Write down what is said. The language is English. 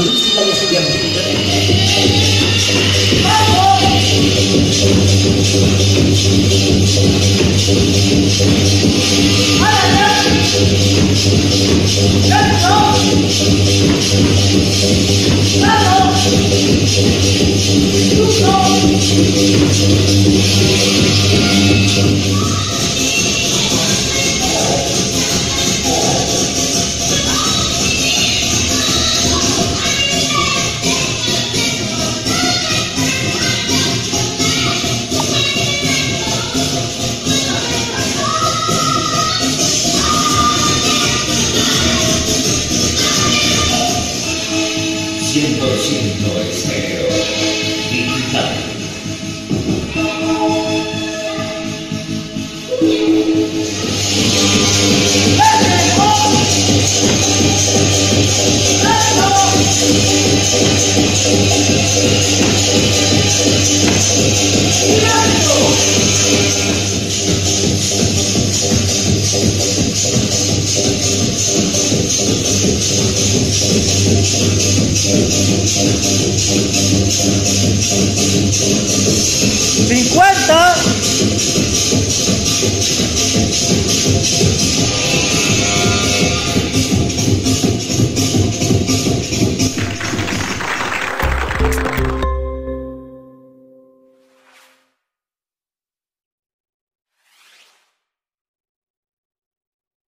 Ayo, Let's go! 50 Thank you.